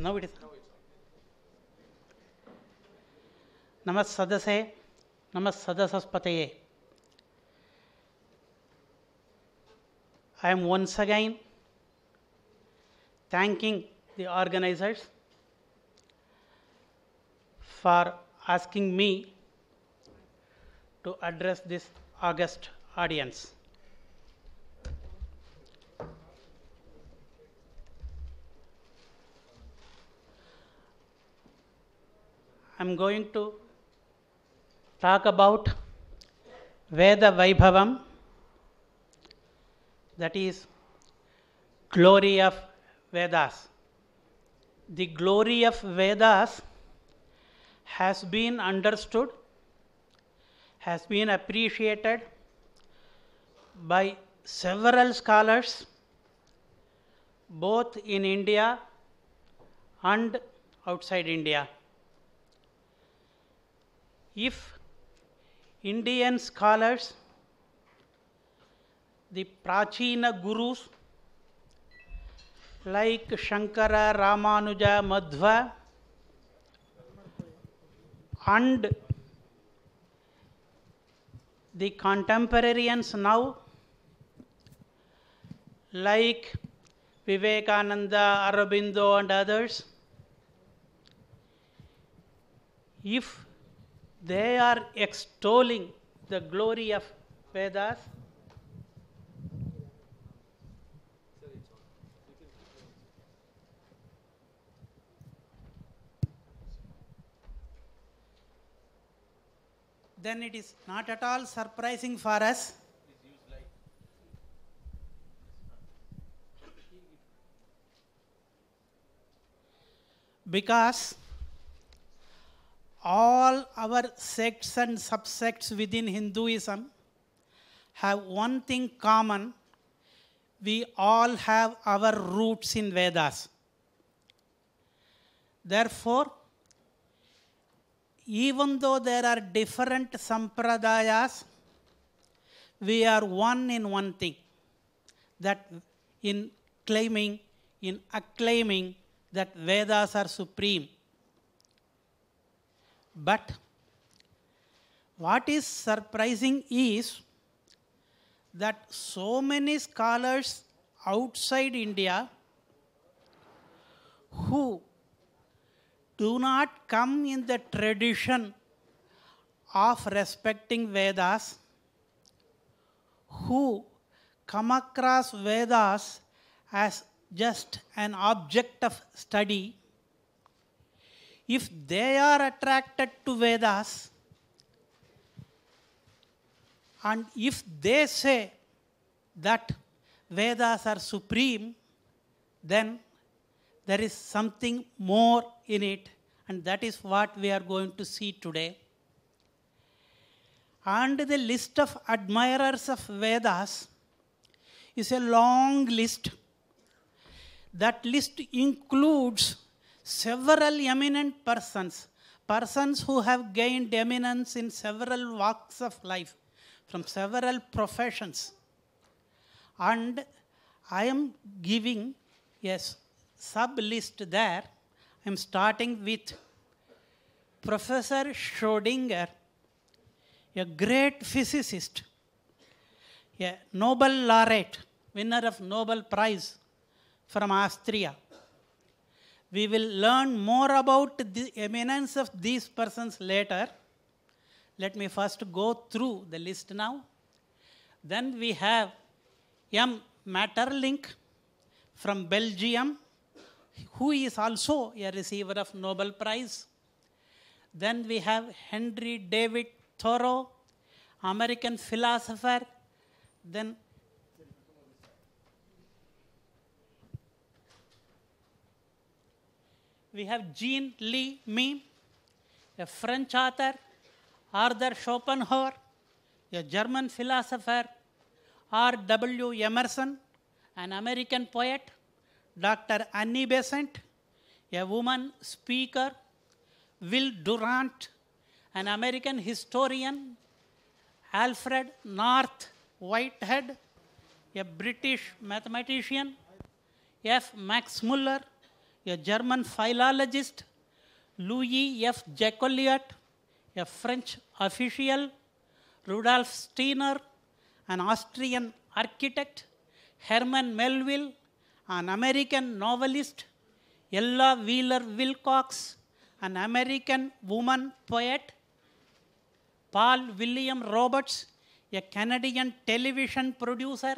Now it is. Namas Sadase. I am once again thanking the organizers for asking me to address this august audience. I'm going to talk about Veda Vaibhavam, that is, glory of Vedas. The glory of Vedas has been understood, has been appreciated by several scholars, both in India and outside India. If Indian scholars, the Prachina gurus like Shankara, Ramanuja, Madhva, and the contemporaries now like Vivekananda, Aurobindo, and others, if they are extolling the glory of Vedas, then it is not at all surprising for us. Because all our sects and subsects within Hinduism have one thing common. We all have our roots in Vedas. Therefore, even though there are different sampradayas, we are one in one thing. That in claiming, in acclaiming that Vedas are supreme. But what is surprising is that so many scholars outside India who do not come in the tradition of respecting Vedas, who come across Vedas as just an object of study, if they are attracted to Vedas, and if they say that Vedas are supreme, then there is something more in it, and that is what we are going to see today. And the list of admirers of Vedas is a long list. That list includes several eminent persons, persons who have gained eminence in several walks of life, from several professions. And I am giving a sub list there. I am starting with Professor Schrodinger, a great physicist, a Nobel laureate, winner of Nobel Prize from Austria. We will learn more about the eminence of these persons later. Let me first go through the list now. Then we have M. Maeterlinck from Belgium, who is also a receiver of Nobel Prize. Then we have Henry David Thoreau, American philosopher. Then we have Jean Lee Mime, a French author, Arthur Schopenhauer, a German philosopher, R.W. Emerson, an American poet, Dr. Annie Besant, a woman speaker, Will Durant, an American historian, Alfred North Whitehead, a British mathematician, F. Max Muller, a German philologist, Louis F. Jacolliot, a French official, Rudolf Steiner, an Austrian architect, Herman Melville, an American novelist, Ella Wheeler Wilcox, an American woman poet, Paul William Roberts, a Canadian television producer,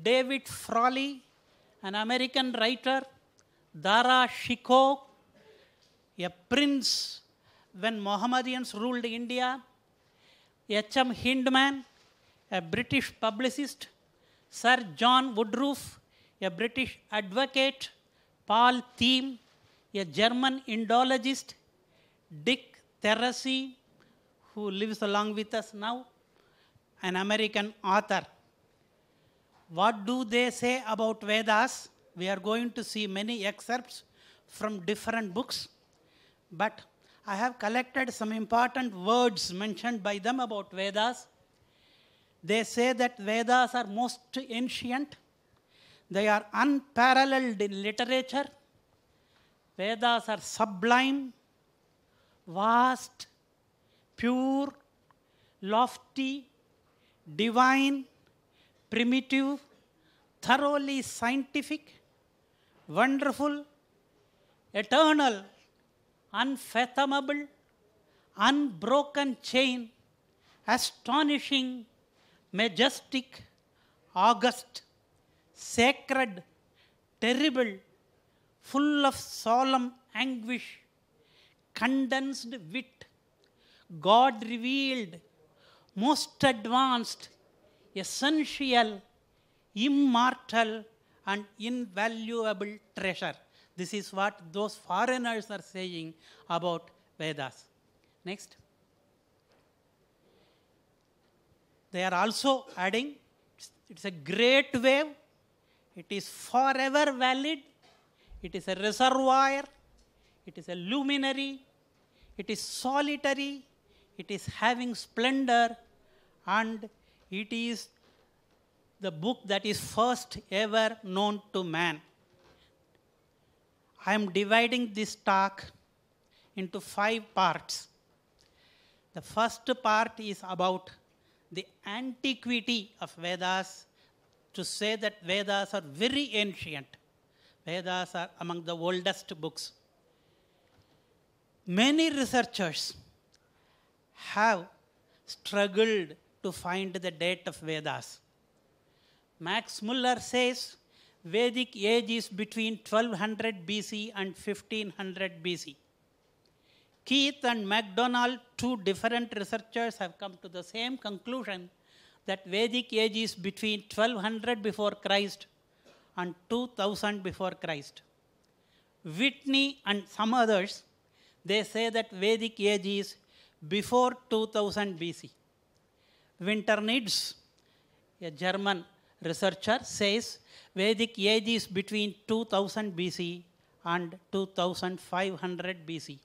David Frawley, an American writer, Dara Shikoh, a prince when Mohammedans ruled India, H.M. Hyndman, a British publicist, Sir John Woodroffe, a British advocate, Paul Thiem, a German Indologist, Dick Teresi, who lives along with us now, an American author. What do they say about Vedas? We are going to see many excerpts from different books, but I have collected some important words mentioned by them about Vedas. They say that Vedas are most ancient, they are unparalleled in literature, Vedas are sublime, vast, pure, lofty, divine, primitive, thoroughly scientific, wonderful, eternal, unfathomable, unbroken chain, astonishing, majestic, august, sacred, terrible, full of solemn anguish, condensed wit, God revealed, most advanced, essential, immortal, and invaluable treasure. This is what those foreigners are saying about Vedas. Next. They are also adding it's a great wave, it is forever valid, it is a reservoir, it is a luminary, it is solitary, it is having splendor, and it is the book that is first ever known to man. I am dividing this talk into five parts. The first part is about the antiquity of Vedas, to say that Vedas are very ancient. Vedas are among the oldest books. Many researchers have struggled to find the date of Vedas. Max Muller says Vedic age is between 1200 BC and 1500 BC. Keith and Macdonell, two different researchers, have come to the same conclusion that Vedic age is between 1200 before Christ and 2000 before Christ. Whitney and some others, they say that Vedic age is before 2000 BC. Winternitz, a German researcher, says Vedic age is between 2000 BC and 2500 BC.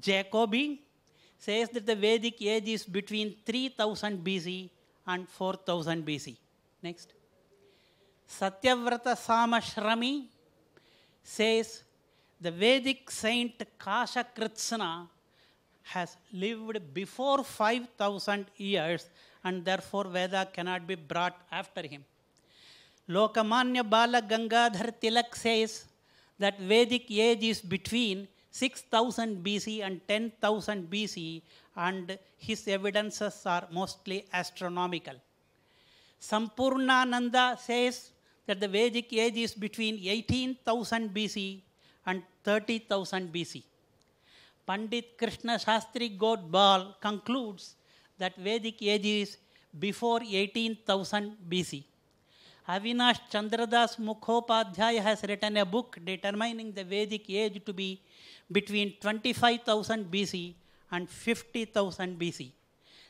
Jacobi says that the Vedic age is between 3000 BC and 4000 BC. Next. Satyavrata Samashrami says the Vedic saint Kasha Kritsna has lived before 5000 years and therefore Veda cannot be brought after him. Lokamanya Bala Gangadhar Tilak says that Vedic age is between 6000 BC and 10,000 BC, and his evidences are mostly astronomical. Sampurnananda says that the Vedic age is between 18,000 BC and 30,000 BC. Pandit Krishna Shastri Godbole concludes that Vedic age is before 18,000 BC. Avinash Chandradas Mukhopadhyaya has written a book determining the Vedic age to be between 25,000 BC and 50,000 BC.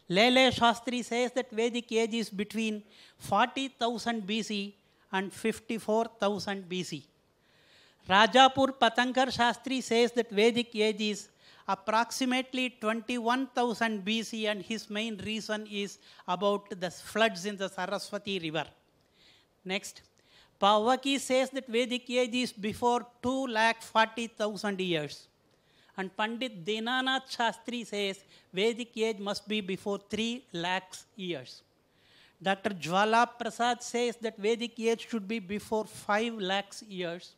Lele Shastri says that Vedic age is between 40,000 BC and 54,000 BC. Rajapur Patankar Shastri says that Vedic age is approximately 21,000 BC and his main reason is about the floods in the Saraswati river. Next, Pavaki says that Vedic age is before 2 lakh 40,000 years. And Pandit Dinanath Shastri says Vedic age must be before 3 lakhs years. Dr. Jwala Prasad says that Vedic age should be before 5 lakhs years.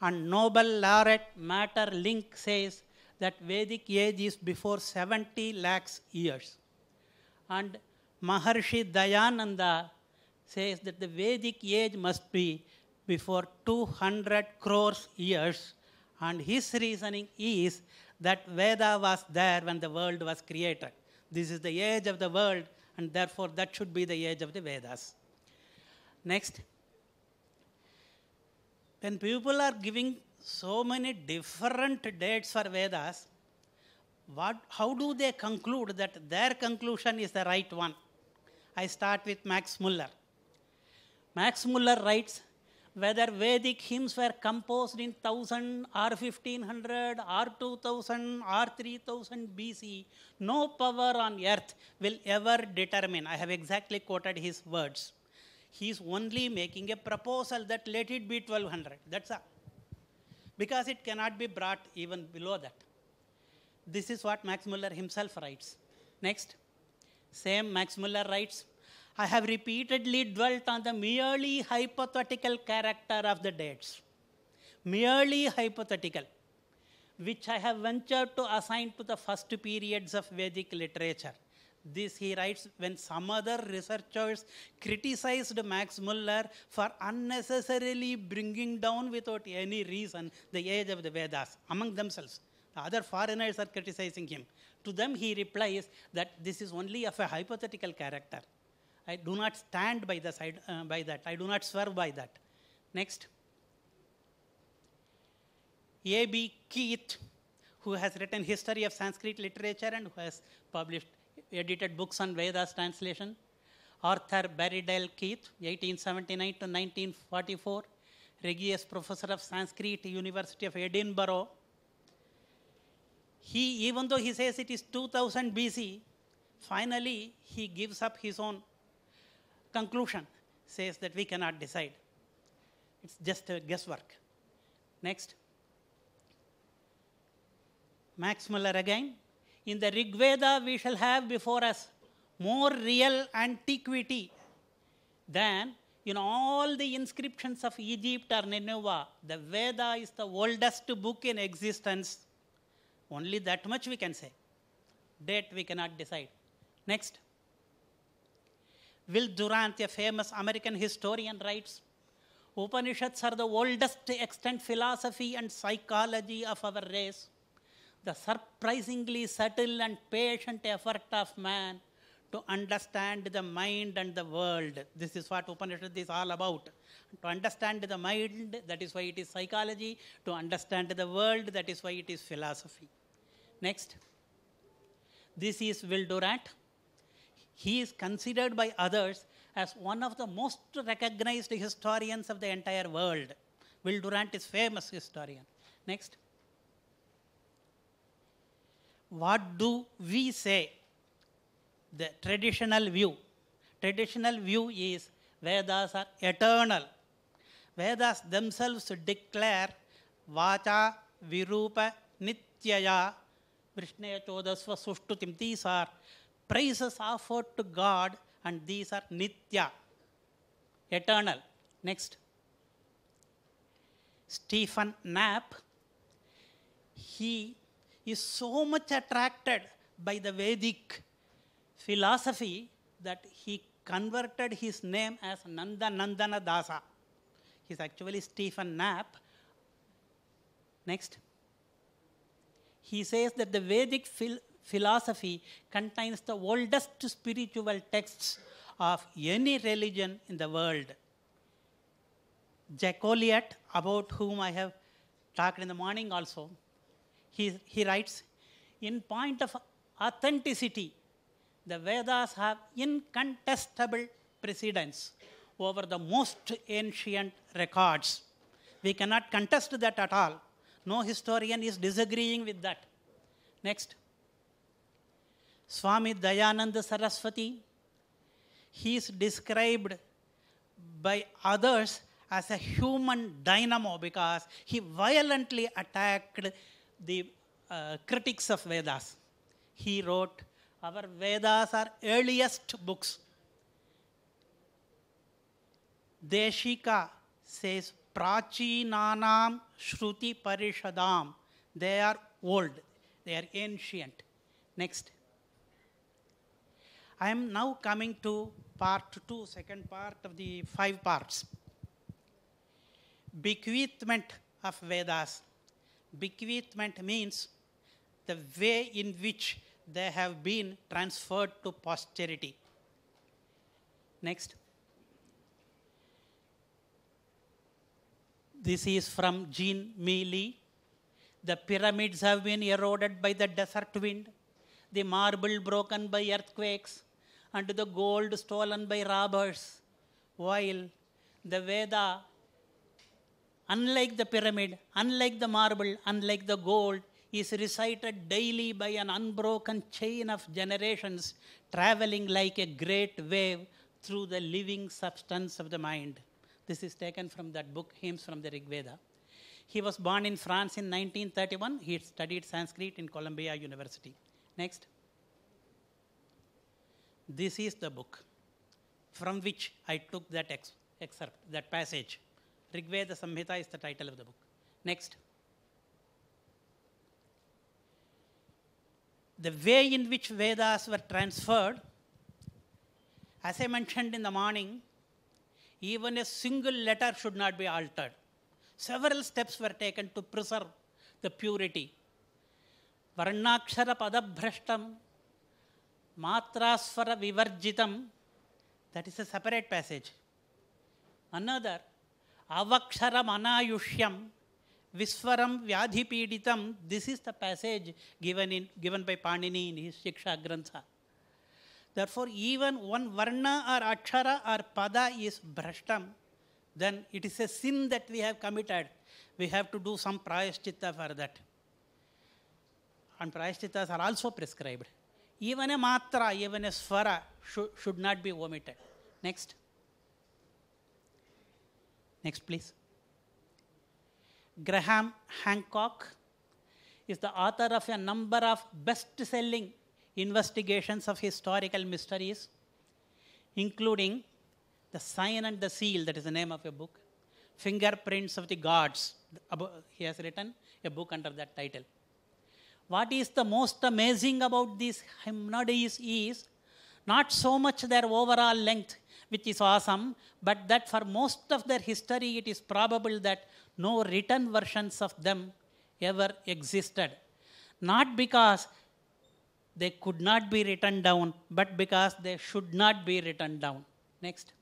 And Nobel laureate Maeterlinck says that Vedic age is before 70 lakhs years. And Maharshi Dayananda says that the Vedic age must be before 200 crores years. And his reasoning is that Veda was there when the world was created. This is the age of the world, and therefore that should be the age of the Vedas. Next. When people are giving so many different dates for Vedas, what, how do they conclude that their conclusion is the right one? I start with Max Muller. Max Muller writes whether Vedic hymns were composed in 1000 or 1500 or 2000 or 3000 BC, no power on earth will ever determine. I have exactly quoted his words. He is only making a proposal that let it be 1200. That's all. Because it cannot be brought even below that. This is what Max Muller himself writes. Next. Same Max Muller writes I have repeatedly dwelt on the merely hypothetical character of the dates. Merely hypothetical, which I have ventured to assign to the first periods of Vedic literature. This he writes when some other researchers criticized Max Muller for unnecessarily bringing down without any reason the age of the Vedas among themselves. The other foreigners are criticizing him. To them, he replies that this is only of a hypothetical character. I do not stand by, the side, uh, by that. I do not swear by that. Next. A.B. Keith, who has written History of Sanskrit Literature and who has published, edited books on Vedas translation. Arthur Berriedale Keith, 1879 to 1944, Regius Professor of Sanskrit, University of Edinburgh. He, even though he says it is 2000 BC, finally he gives up his own conclusion says that we cannot decide. It's just a guesswork. Next. Max Muller again. In the Rig Veda, we shall have before us more real antiquity than in all the inscriptions of Egypt or Nineveh. The Veda is the oldest book in existence. Only that much we can say. Date we cannot decide. Next. Will Durant, a famous American historian, writes Upanishads are the oldest extant philosophy and psychology of our race. The surprisingly subtle and patient effort of man to understand the mind and the world. This is what Upanishad is all about. To understand the mind, that is why it is psychology. To understand the world, that is why it is philosophy. Next. This is Will Durant he is considered by others as one of the most recognized historians of the entire world. Will Durant is famous historian. Next. What do we say? The traditional view. Traditional view is Vedas are eternal. Vedas themselves declare Vacha Virupa Nityaya Vrishneya Chodasva Sushtutim. These are praises offered to God, and these are nitya, eternal. Next. Stephen Knapp, he is so much attracted by the Vedic philosophy that he converted his name as Nanda Nandana Dasa. He's actually Stephen Knapp. Next. He says that the Vedic phil- philosophy contains the oldest spiritual texts of any religion in the world. Jacolliot, about whom I have talked in the morning also, he, he writes, in point of authenticity, the Vedas have incontestable precedence over the most ancient records. We cannot contest that at all. No historian is disagreeing with that. Next. Swami Dayananda Saraswati, he is described by others as a human dynamo because he violently attacked the uh, critics of Vedas. He wrote, Our Vedas are earliest books. Deshika says, Prachinanam Shruti Parishadam. They are old, they are ancient. Next. I am now coming to part two, second part of the five parts. Bequeathment of Vedas. Bequeathment means the way in which they have been transferred to posterity. Next. This is from Jean Mealy. The pyramids have been eroded by the desert wind, the marble broken by earthquakes, and the gold stolen by robbers. While the Veda, unlike the pyramid, unlike the marble, unlike the gold, is recited daily by an unbroken chain of generations traveling like a great wave through the living substance of the mind. This is taken from that book, Hymns from the Rig Veda. He was born in France in 1931. He studied Sanskrit in Columbia University. Next. This is the book from which I took that ex- excerpt, that passage. Rig Veda Samhita is the title of the book. Next. The way in which Vedas were transferred, as I mentioned in the morning, even a single letter should not be altered. Several steps were taken to preserve the purity. Varnakshara padabhrashtam, matrasvara vivarjitam, that is a separate passage. Another, अवक्षरम अनायुष्यम विस्वरम व्याधिपीडितम this is the passage given in given by Panini in his Shiksha grantha therefore even one varna or akshara or pada is bhrashtam then it is a sin that we have committed we have to do some prayashchitta for that and prayashchitta are also prescribed even a matra even a swara should not be omitted next Next, please. Graham Hancock is the author of a number of best selling investigations of historical mysteries, including The Sign and the Seal, that is the name of a book, Fingerprints of the Gods. He has written a book under that title. What is the most amazing about these hymnodies is not so much their overall length, which is awesome, but that for most of their history, it is probable that no written versions of them ever existed. Not because they could not be written down, but because they should not be written down. Next.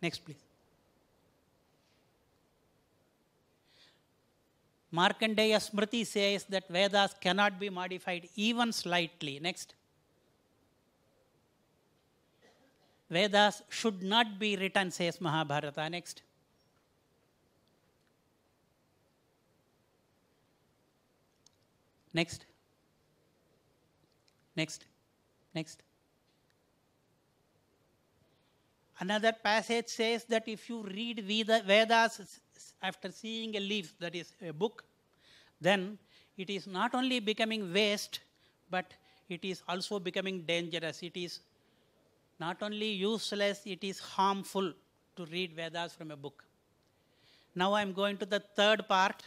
Next, please. Markandeya Smriti says that Vedas cannot be modified even slightly. Next. Vedas should not be written, says Mahabharata. Next. Next. Next. Next. Another passage says that if you read Vedas after seeing a leaf, that is a book, then it is not only becoming waste, but it is also becoming dangerous. It is not only useless, it is harmful to read Vedas from a book. Now I am going to the third part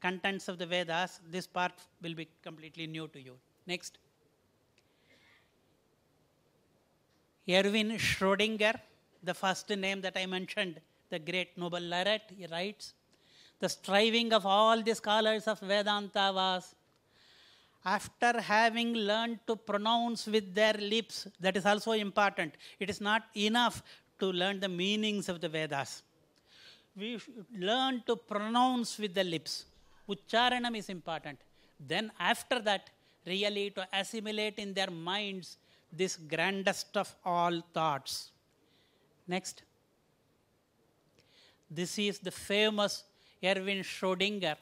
contents of the Vedas. This part will be completely new to you. Next. Erwin Schrödinger, the first name that I mentioned, the great Nobel laureate, he writes, the striving of all the scholars of Vedanta was after having learned to pronounce with their lips, that is also important. It is not enough to learn the meanings of the Vedas. We learn to pronounce with the lips. Ucharanam is important. Then, after that, really to assimilate in their minds this grandest of all thoughts. Next. This is the famous Erwin Schrödinger.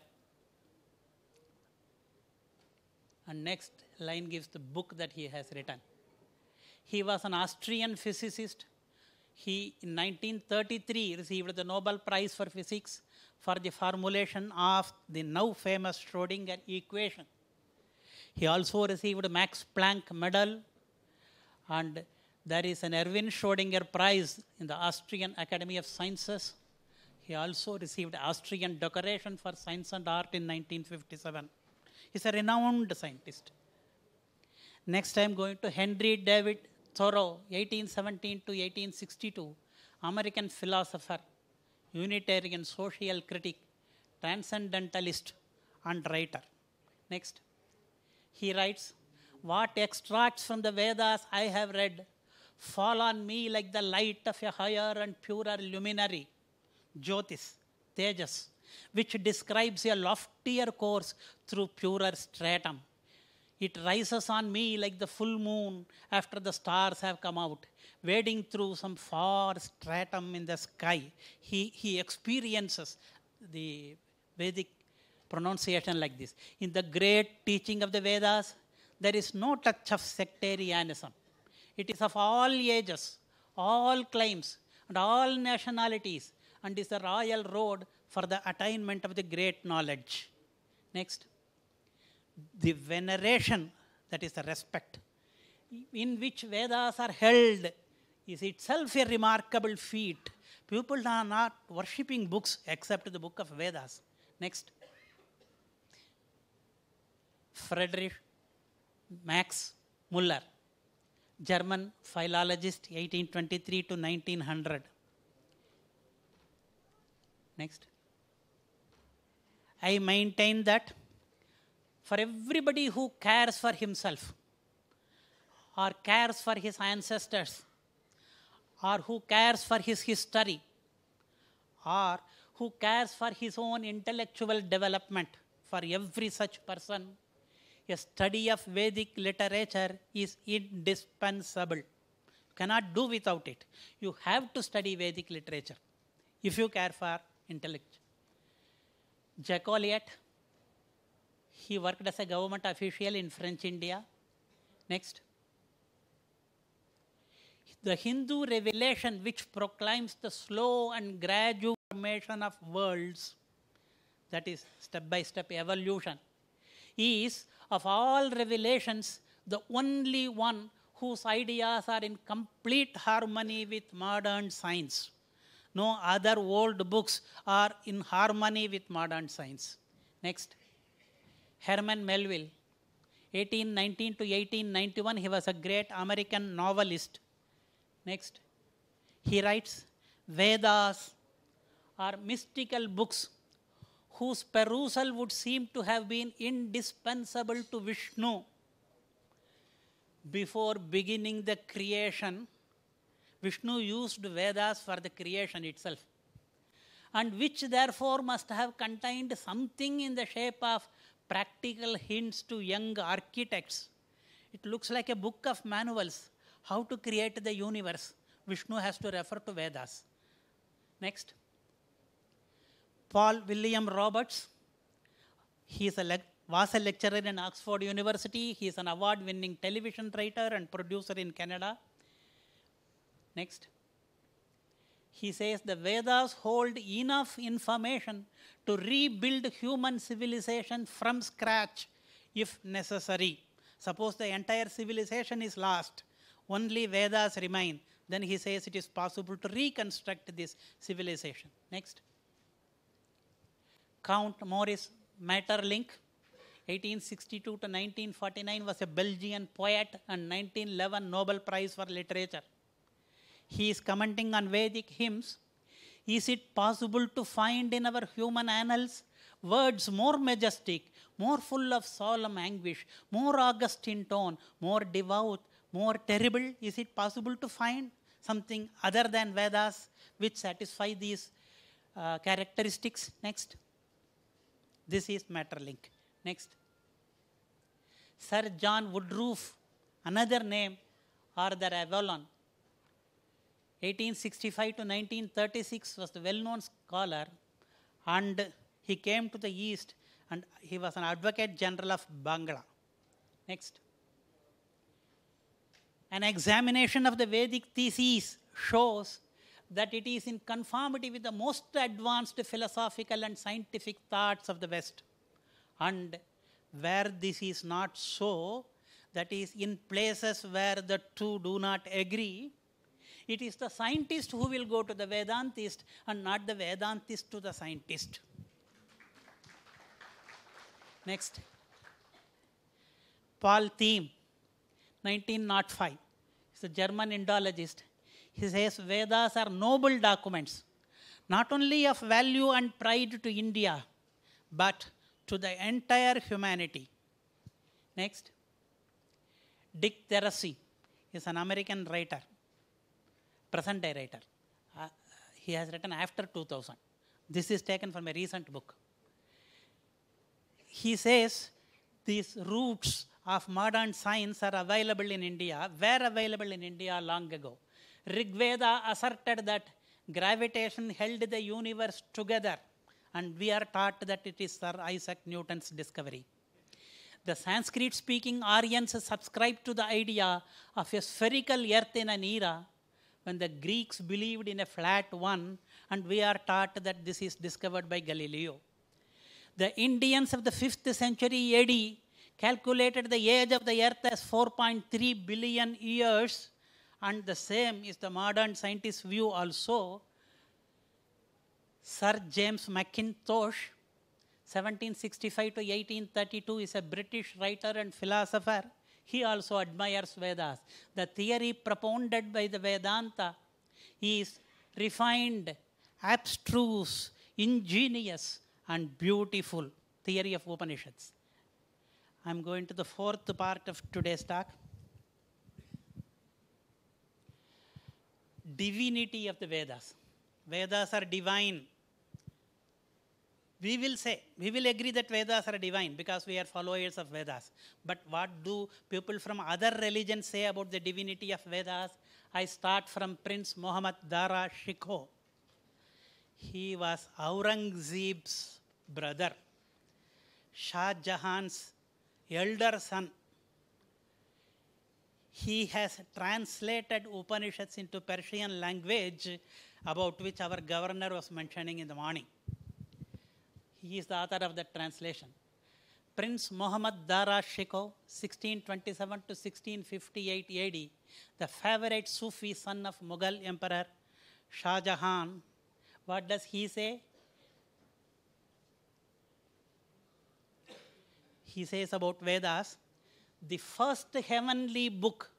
And next line gives the book that he has written. He was an Austrian physicist. He, in 1933, received the Nobel Prize for Physics for the formulation of the now famous Schrodinger equation. He also received Max Planck Medal and there is an Erwin Schrodinger Prize in the Austrian Academy of Sciences. He also received Austrian decoration for science and art in 1957. He's a renowned scientist. Next, I am going to Henry David Thoreau, 1817 to 1862, American philosopher, Unitarian social critic, transcendentalist, and writer. Next, he writes, What extracts from the Vedas I have read fall on me like the light of a higher and purer luminary, Jyotis, Tejas, which describes a loftier course through purer stratum. It rises on me like the full moon after the stars have come out, wading through some far stratum in the sky. He, he experiences the Vedic pronunciation like this. In the great teaching of the Vedas, there is no touch of sectarianism. It is of all ages, all claims, and all nationalities, and is the royal road for the attainment of the great knowledge. Next. The veneration, that is the respect, in which Vedas are held, is itself a remarkable feat. People are not worshipping books except the book of Vedas. Next. Friedrich Max Muller, German philologist, 1823 to 1900. Next. I maintain that for everybody who cares for himself, or cares for his ancestors, or who cares for his history, or who cares for his own intellectual development, for every such person, a study of Vedic literature is indispensable. You cannot do without it. You have to study Vedic literature if you care for intellect. Jacques he worked as a government official in French India. Next. The Hindu revelation which proclaims the slow and gradual formation of worlds, that is step by step evolution, is of all revelations the only one whose ideas are in complete harmony with modern science. No other old books are in harmony with modern science. Next. Herman Melville, 1819 to 1891, he was a great American novelist. Next. He writes, Vedas are mystical books whose perusal would seem to have been indispensable to Vishnu before beginning the creation. Vishnu used Vedas for the creation itself, and which therefore must have contained something in the shape of practical hints to young architects. It looks like a book of manuals how to create the universe. Vishnu has to refer to Vedas. Next. Paul William Roberts. He is a was a lecturer in Oxford University. He is an award winning television writer and producer in Canada. Next. He says the Vedas hold enough information to rebuild human civilization from scratch if necessary. Suppose the entire civilization is lost, only Vedas remain. Then he says it is possible to reconstruct this civilization. Next. Count Maurice Maeterlinck, 1862 to 1949, was a Belgian poet and 1911 Nobel Prize for Literature. He is commenting on Vedic hymns. Is it possible to find in our human annals words more majestic, more full of solemn anguish, more august in tone, more devout, more terrible? Is it possible to find something other than Vedas which satisfy these uh, characteristics? Next. This is Maeterlinck. Next. Sir John Woodroffe, another name, Arthur Avalon, 1865 to 1936 was the well-known scholar and he came to the east and he was an advocate general of Bangla. Next. An examination of the Vedic theses shows that it is in conformity with the most advanced philosophical and scientific thoughts of the West. And where this is not so, that is, in places where the two do not agree, it is the scientist who will go to the Vedantist and not the Vedantist to the scientist. Next. Paul Thiem, 1905. He's a German Indologist. He says Vedas are noble documents, not only of value and pride to India, but to the entire humanity. Next. Dick Teresi is an American writer, present day writer. Uh, he has written after 2000. This is taken from a recent book. He says these roots of modern science are available in India, were available in India long ago. Rig Veda asserted that gravitation held the universe together, and we are taught that it is Sir Isaac Newton's discovery. The Sanskrit speaking Aryans subscribed to the idea of a spherical earth in an era when the Greeks believed in a flat one, and we are taught that this is discovered by Galileo. The Indians of the 5th century AD calculated the age of the earth as 4.3 billion years, and the same is the modern scientist's view also. Sir James Mackintosh, 1765 to 1832, is a British writer and philosopher. He also admires Vedas. The theory propounded by the Vedanta is refined, abstruse, ingenious, and beautiful theory of Upanishads. I'm going to the fourth part of today's talk. Divinity of the Vedas. Vedas are divine. We will say, we will agree that Vedas are divine because we are followers of Vedas. But what do people from other religions say about the divinity of Vedas? I start from Prince Muhammad Dara Shikoh. He was Aurangzeb's brother, Shah Jahan's elder son. He has translated Upanishads into Persian language, about which our governor was mentioning in the morning. He is the author of that translation. Prince Muhammad Dara Shikoh, 1627 to 1658 AD, the favorite Sufi son of Mughal Emperor Shah Jahan. What does he say? He says about Vedas, the first heavenly book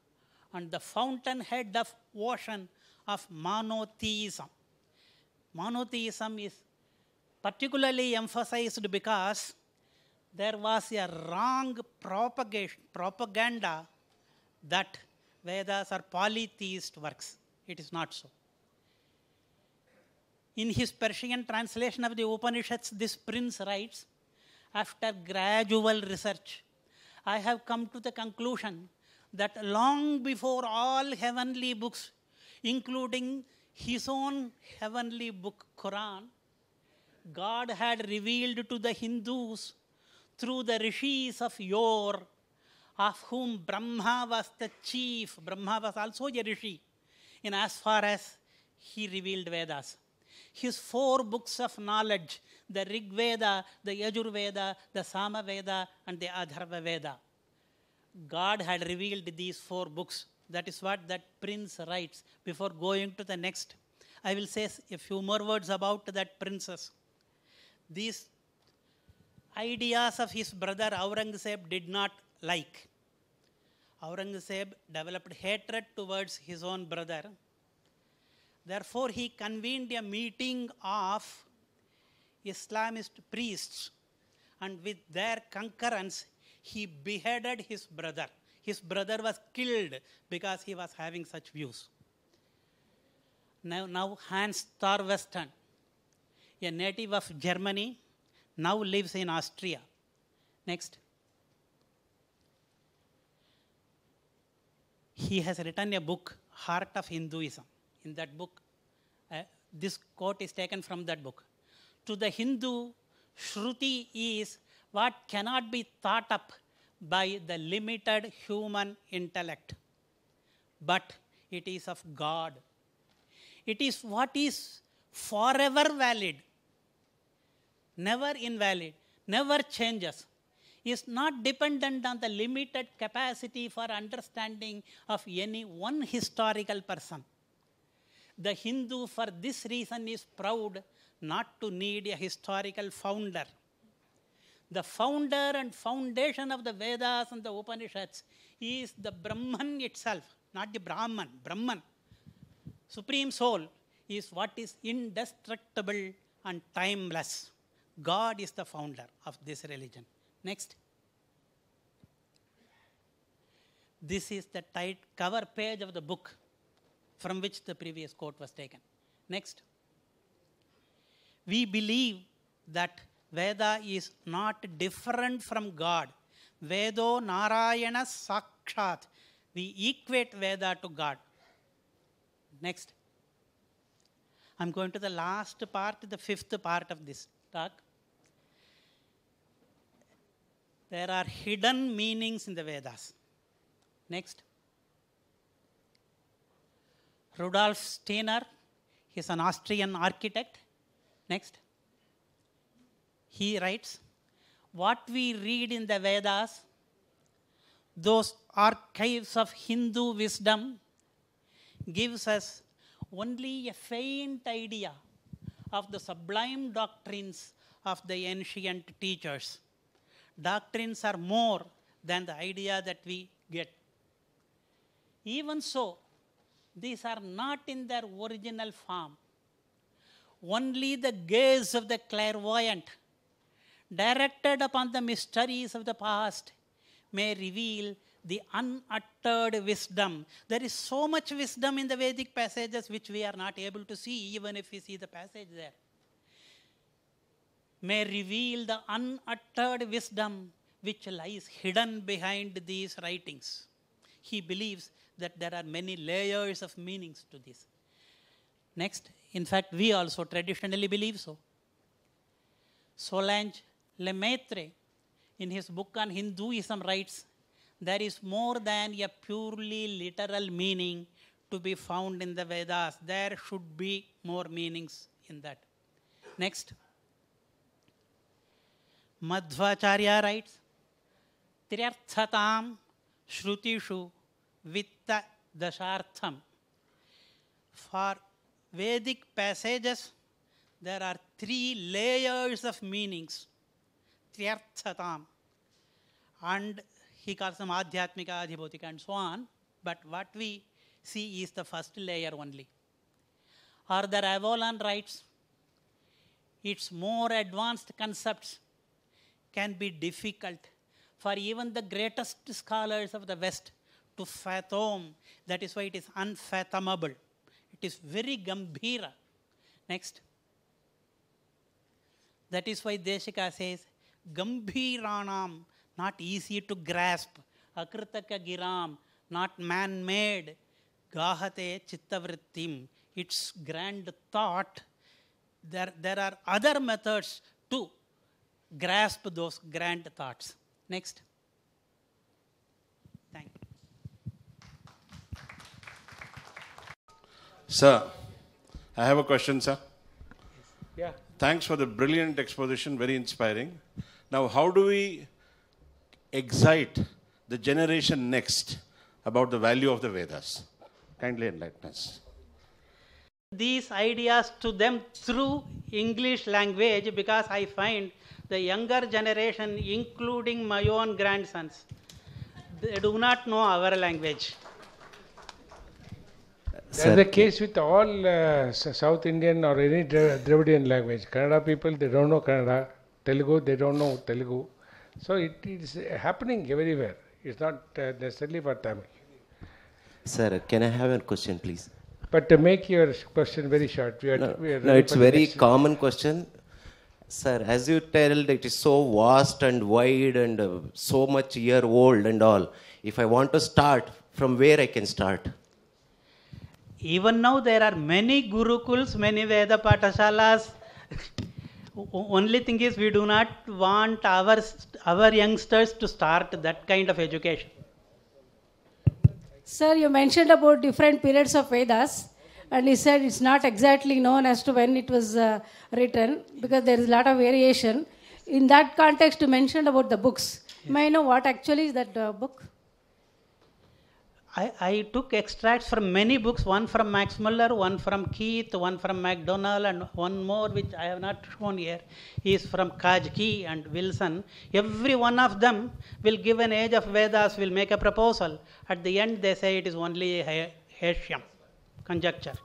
and the fountainhead of ocean of monotheism. Monotheism is particularly emphasized because there was a wrong propagation, propaganda that Vedas are polytheist works. It is not so. In his Persian translation of the Upanishads, this prince writes, after gradual research, I have come to the conclusion that long before all heavenly books, including his own heavenly book, Quran, God had revealed to the Hindus through the rishis of yore, of whom Brahma was the chief. Brahma was also a rishi, in as far as he revealed Vedas. His four books of knowledge, the Rig Veda, the Yajurveda, the Sama Veda, and the Adharva Veda. God had revealed these four books. That is what that prince writes before going to the next. I will say a few more words about that princess these ideas of his brother Aurangzeb did not like. Aurangzeb developed hatred towards his own brother. Therefore, he convened a meeting of Islamist priests, and with their concurrence, he beheaded his brother. His brother was killed because he was having such views. Now, now Hans Torwesten, a native of Germany, now lives in Austria. Next. He has written a book, Heart of Hinduism. In that book, uh, this quote is taken from that book. To the Hindu, Shruti is what cannot be thought up by the limited human intellect, but it is of God. It is what is forever valid, never invalid, never changes, is not dependent on the limited capacity for understanding of any one historical person. The Hindu, for this reason, is proud not to need a historical founder. The founder and foundation of the Vedas and the Upanishads is the Brahman itself, not the Brahman, Brahman. Supreme Soul is what is indestructible and timeless. God is the founder of this religion. Next. This is the tight cover page of the book from which the previous quote was taken. Next. We believe that Veda is not different from God. Vedo Narayana Sakshat. We equate Veda to God. Next. I'm going to the last part, the fifth part of this talk. There are hidden meanings in the Vedas. Next. Rudolf Steiner, he's an Austrian architect. Next. He writes, What we read in the Vedas, those archives of Hindu wisdom, gives us only a faint idea of the sublime doctrines of the ancient teachers. Doctrines are more than the idea that we get. Even so, these are not in their original form. Only the gaze of the clairvoyant, directed upon the mysteries of the past, may reveal the unuttered wisdom. There is so much wisdom in the Vedic passages which we are not able to see, even if we see the passage there. May reveal the unuttered wisdom which lies hidden behind these writings. He believes that there are many layers of meanings to this. Next, in fact, we also traditionally believe so. Solange Lemaitre, in his book on Hinduism, writes there is more than a purely literal meaning to be found in the Vedas. There should be more meanings in that. Next. Madhvacharya writes, Triarthatam Shrutishu Vitta Dashartham. For Vedic passages, there are three layers of meanings. Triarthatam. And he calls them Adhyatmika, Adhibhautika, and so on. But what we see is the first layer only. Arthur Avalon writes, its more advanced concepts can be difficult for even the greatest scholars of the West to fathom. That is why it is unfathomable. It is very gambhira. Next. That is why Deshika says, Gambhiranam, not easy to grasp. Akritaka giram, not man made. Gahate chittavrittim, its grand thought. There, there are other methods to grasp those grand thoughts. Next. Thank you. Sir, I have a question, sir. Yeah. Thanks for the brilliant exposition, very inspiring. Now, how do we excite the generation next about the value of the Vedas? Kindly enlighten us. These ideas to them through English language because I find the younger generation, including my own grandsons, they do not know our language. That's the case with all uh, South Indian or any Dravidian language. Kannada people, they don't know Kannada. Telugu, they don't know Telugu. So it is happening everywhere. It's not uh, necessarily for Tamil. Sir, can I have a question, please? But to make your question very short, we are, No, we are no it's for very next- common question. Sir, as you tell, it is so vast and wide and uh, so much year old and all. If I want to start, from where I can start? Even now, there are many gurukuls, many Veda Patashalas. Only thing is, we do not want our, our youngsters to start that kind of education. Sir, you mentioned about different periods of Vedas. and he said it's not exactly known as to when it was uh, written because there is a lot of variation. In that context, you mentioned about the books. May I know what actually is that uh, book? I, I took extracts from many books, one from Max Muller, one from Keith, one from Macdonell, and one more which I have not shown here is from Kaegi and Wilson. Every one of them will give an age of Vedas, will make a proposal. At the end, they say it is only a Hashyam, conjecture.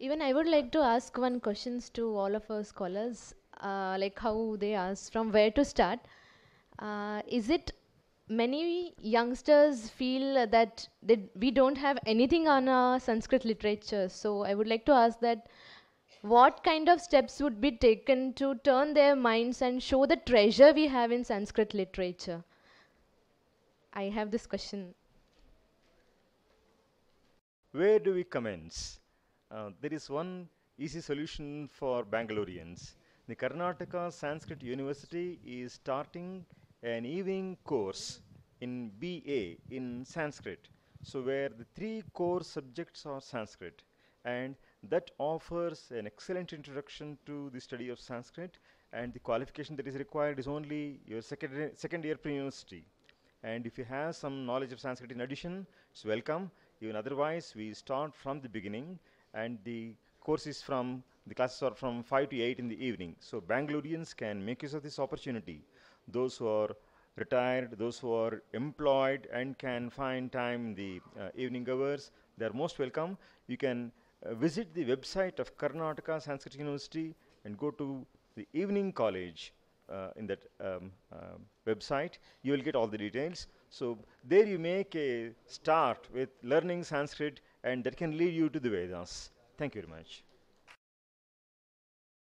Even I would like to ask one questions to all of our scholars, uh, like how they ask from where to start. Uh, is it many youngsters feel that they, we don't have anything on our Sanskrit literature? So I would like to ask that what kind of steps would be taken to turn their minds and show the treasure we have in Sanskrit literature? I have this question. Where do we commence? Uh, there is one easy solution for Bangaloreans. The Karnataka Sanskrit University is starting an evening course in BA in Sanskrit. So, where the three core subjects are Sanskrit, and that offers an excellent introduction to the study of Sanskrit. And the qualification that is required is only your second, second year pre university. And if you have some knowledge of Sanskrit in addition, it's welcome. Even otherwise, we start from the beginning and the course is from the classes are from 5 to 8 in the evening. So Bangaloreans can make use of this opportunity. Those who are retired, those who are employed and can find time in the uh, evening hours, they are most welcome. You can uh, visit the website of Karnataka Sanskrit University and go to the evening college uh, in that um, uh, website. You will get all the details. So there you make a start with learning Sanskrit and that can lead you to the Vedas. Thank you very much.